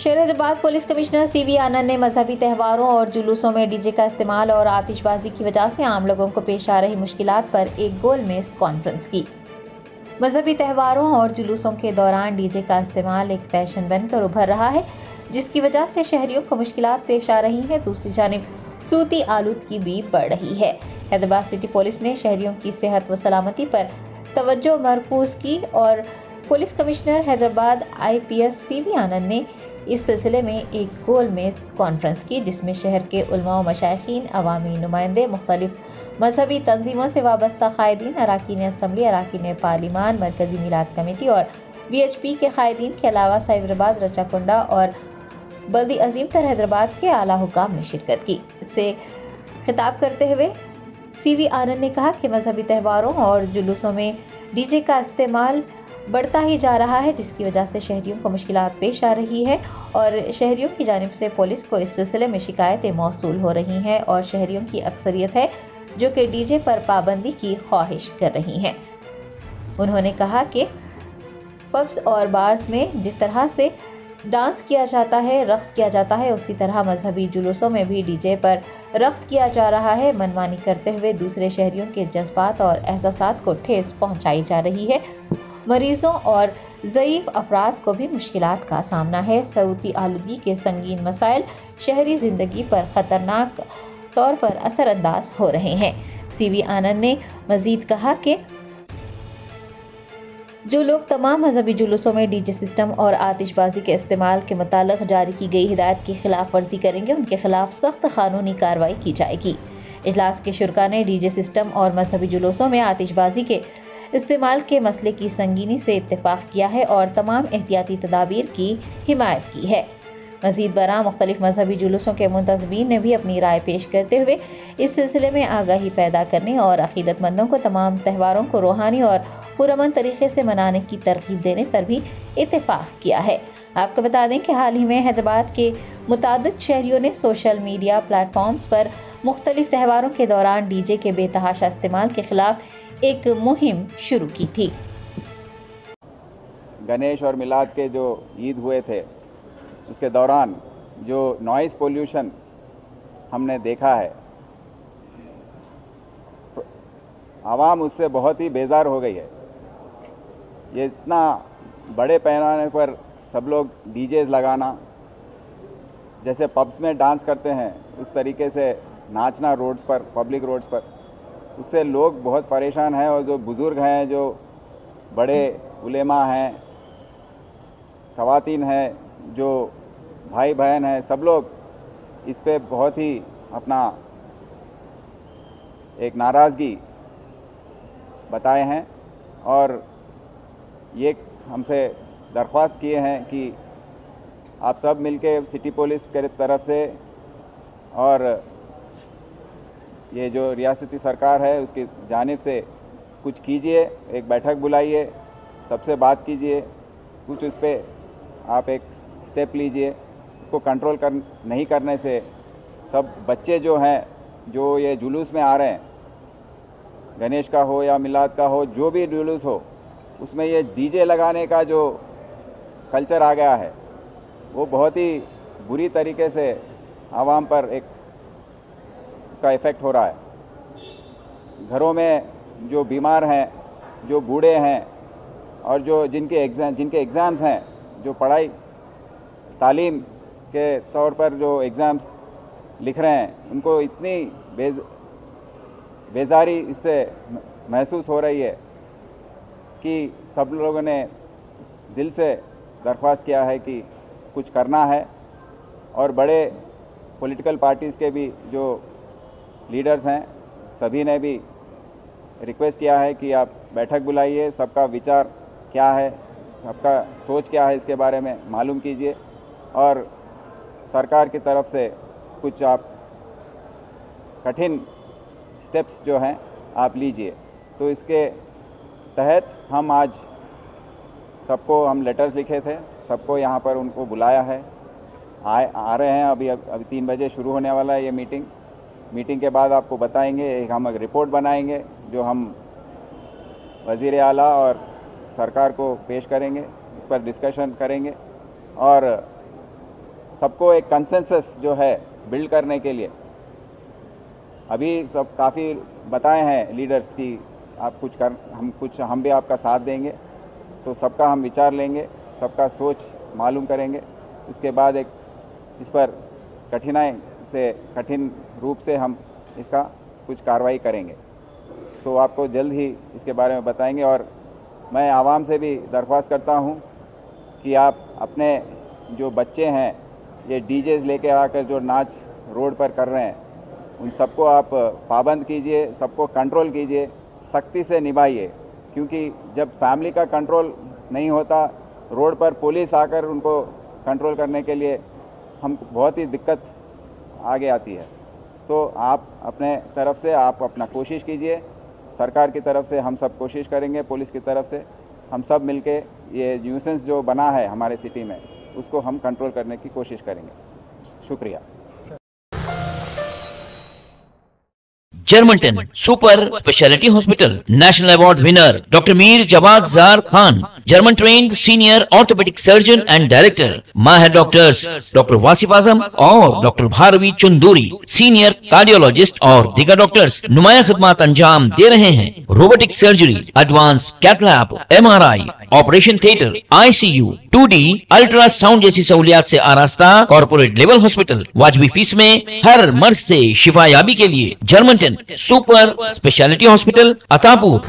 शहरदाबाद police commissioner C V Anand ने मजहबी त्यौहारों और जुलूसों में डीजे का इस्तेमाल और आतिशबाजी की वजह से आम लोगों को पेश आ रही मुश्किलात पर एक गोल मेज कॉन्फ्रेंस की। मजहबी त्यौहारों और जुलूसों के दौरान डीजे का इस्तेमाल एक फ़ैशन बनकर उभर रहा है, जिसकी वजह से शहरियों को मुश्किल पेश आ रही हैं। दूसरी जानब, सूती आलूदगी भी बढ़ रही है। हैदराबाद सिटी पुलिस ने शहरियों की सेहत व सलामती पर तवज्जो मरकूज की और police commissioner Hyderabad IPS CV Anand ने इस सिलसिले में एक गोल मेज कॉन्फ्रेंस की, जिसमें शहर के उलमा मशाइन अवामी, नुमाइंदे, मुख्तलिफ़ मजहबी तंजीमों से वाबस्ता कायदीन, अरकान असम्बली, अरकान पार्लिमान, मरकज़ी मिलाद कमेटी और वी एच पी के कायदीन के अलावा साइबराबाद, रचाकुंडा और बल्दी अजीम तर हैदराबाद के आला हुकाम ने शिरकत की। इससे खिताब करते हुए सी वी आनंद ने कहा कि मजहबी त्यौहारों और जुलूसों में डी जे का इस्तेमाल बढ़ता ही जा रहा है, जिसकी वजह से शहरियों को मुश्किल पेश आ रही है और शहरियों की जानब से पुलिस को इस सिलसिले में शिकायतें मौसू हो रही हैं और शहरियों की अक्सरियत है, जो कि डीजे पर पाबंदी की ख्वाहिश कर रही हैं। उन्होंने कहा कि पब्स और बार्स में जिस तरह से डांस किया जाता है, रक्स किया जाता है, उसी तरह मजहबी जुलूसों में भी डीजे पर रक्स किया जा रहा है। मनमानी करते हुए दूसरे शहरियों के जज्बात और एहसास को ठेस पहुंचाई जा रही है। मरीजों और ज़यीफ़ अफराद को भी मुश्किल का सामना है। सऊदी आलूगी के संगीन मसाइल शहरी ज़िंदगी पर ख़तरनाक तौर पर असरअंदाज हो रहे हैं। सी वी आनंद ने मज़ीद कहा कि जो लोग तमाम मजहबी जुलूसों में डीजे सिस्टम और आतिशबाजी के इस्तेमाल के मुतालिक जारी की गई हिदायत की खिलाफ वर्जी करेंगे, उनके खिलाफ सख्त कानूनी कार्रवाई की जाएगी। इजलास के शुरा ने डीजे सिस्टम और मजहबी जुलूसों में आतिशबाजी के इस्तेमाल के मसले की संगीनी से इतफाक़ किया है और तमाम एहतियाती तदाबीर की हिमायत की है। मजीद बरा मुख्तलिफ़ मजहबी जुलूसों के मुंतजबीन ने भी अपनी राय पेश करते हुए इस सिलसिले में आगाही पैदा करने और अकीदतमंदों को तमाम त्यौहारों को रूहानी और पुरमन तरीके से मनाने की तरकीब देने पर भी इतफाक़ किया है। आपको बता दें कि हाल ही में हैदराबाद के मुतद शहरीों ने सोशल मीडिया प्लेटफॉर्म्स पर मुख्तलिफ़ त्यौहारों के दौरान डीजे के बेतहाशा इस्तेमाल के खिलाफ एक मुहिम शुरू की थी। गणेश और मिलाद के जो ईद हुए थे, उसके दौरान जो नॉइज़ पोल्यूशन हमने देखा है, आवाम उससे बहुत ही बेजार हो गई है। ये इतना बड़े पैमाने पर सब लोग डीजेज लगाना, जैसे पब्स में डांस करते हैं, उस तरीके से नाचना रोड्स पर पब्लिक रोड्स पर उससे लोग बहुत परेशान हैं और जो बुज़ुर्ग हैं, जो बड़े उलेमा हैं, खवातीन हैं, जो भाई बहन हैं, सब लोग इस पर बहुत ही अपना एक नाराज़गी बताए हैं और ये हमसे दरख्वास्त किए हैं कि आप सब मिलके सिटी पुलिस के तरफ़ से और ये जो रियासती सरकार है, उसकी जानब से कुछ कीजिए, एक बैठक बुलाइए, सबसे बात कीजिए, कुछ उस पर आप एक स्टेप लीजिए। इसको कंट्रोल कर, नहीं करने से सब बच्चे जो हैं, जो ये जुलूस में आ रहे हैं, गणेश का हो या मिलाद का हो, जो भी जुलूस हो, उसमें ये डीजे लगाने का जो कल्चर आ गया है, वो बहुत ही बुरी तरीके से आवाम पर एक उसका इफ़ेक्ट हो रहा है। घरों में जो बीमार हैं, जो बूढ़े हैं और जो जिनके एग्ज़ाम जिनके एग्ज़ाम्स हैं, जो पढ़ाई, तालीम के तौर पर जो एग्ज़ाम्स लिख रहे हैं, उनको इतनी बेज, बेजारी इससे महसूस हो रही है कि सब लोगों ने दिल से दरख्वास्त किया है कि कुछ करना है और बड़े पॉलिटिकल पार्टीज़ के भी जो लीडर्स हैं, सभी ने भी रिक्वेस्ट किया है कि आप बैठक बुलाइए, सबका विचार क्या है, सबका सोच क्या है इसके बारे में मालूम कीजिए और सरकार की तरफ़ से कुछ आप कठिन स्टेप्स जो हैं, आप लीजिए। तो इसके तहत हम आज सबको, हम लेटर्स लिखे थे, सबको यहाँ पर उनको बुलाया है। आए, आ रहे हैं, अभी अभी तीन बजे शुरू होने वाला है ये मीटिंग मीटिंग के बाद आपको बताएँगे, एक हम एक रिपोर्ट बनाएँगे, जो हम वज़ी अला और सरकार को पेश करेंगे, इस पर डिस्कशन करेंगे और सबको एक कंसेंसस जो है बिल्ड करने के लिए। अभी सब काफ़ी बताए हैं लीडर्स की, आप कुछ कर, हम कुछ, हम भी आपका साथ देंगे तो सबका हम विचार लेंगे, सबका सोच मालूम करेंगे, उसके बाद एक, इस पर कठिनाई से, कठिन रूप से हम इसका कुछ कार्रवाई करेंगे। तो आपको जल्द ही इसके बारे में बताएँगे और मैं आवाम से भी दरख्वास्त करता हूँ कि आप अपने जो बच्चे हैं, ये डीजेज लेके आकर जो नाच रोड पर कर रहे हैं, उन सबको आप पाबंद कीजिए, सबको कंट्रोल कीजिए, सख्ती से निभाइए। क्योंकि जब फैमिली का कंट्रोल नहीं होता, रोड पर पुलिस आकर उनको कंट्रोल करने के लिए हम बहुत ही दिक्कत आगे आती है। तो आप अपने तरफ़ से आप अपना कोशिश कीजिए। सरकार की तरफ़ से हम सब कोशिश करेंगे, पुलिस की तरफ़ से। हम सब मिलके ये न्यूसेंस जो बना है हमारे सिटी में, उसको हम कंट्रोल करने की कोशिश करेंगे। शुक्रिया। Germanten super speciality hospital national award winner doctor Mir Jawad Zar Khan. German trained senior orthopaedic surgeon and director माहिर डॉक्टर्स डॉक्टर वासिफ आज़म और doctor Bharavi Chunduri senior cardiologist और दीगर डॉक्टर्स नुमाया खदमात अंजाम दे रहे हैं robotic surgery advance cath lab M R I operation theatre I C U two D ultrasound जैसी सहूलियात से आरास्ता कॉर्पोरेट लेवल हॉस्पिटल वाजबी फ़ीस में, हर मर्ज से शिफायाबी के लिए German Germanten super speciality hospital Attapur